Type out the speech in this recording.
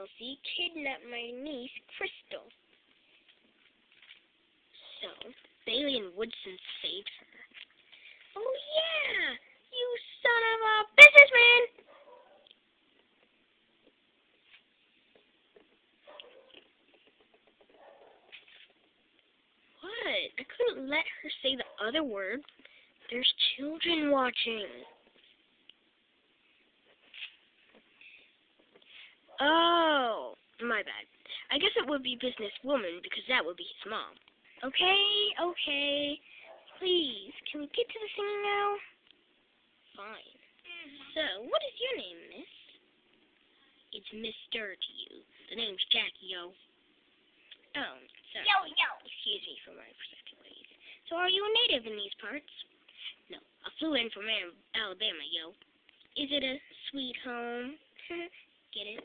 Chelsea kidnapped my niece, Crystal. So, Bailey and Woodson saved her. Oh, yeah! You son of a businessman! What? I couldn't let her say the other word. There's children watching. Oh, my bad. I guess it would be businesswoman because that would be his mom. Okay, okay. Please, can we get to the singing now? Fine. So, what is your name, miss? It's Mister to you. The name's Jackie, yo. Oh, sorry. Yo, yo. Excuse me for my perception ways. So, are you a native in these parts? No, I flew in from Alabama, yo. Is it a sweet home? Get it?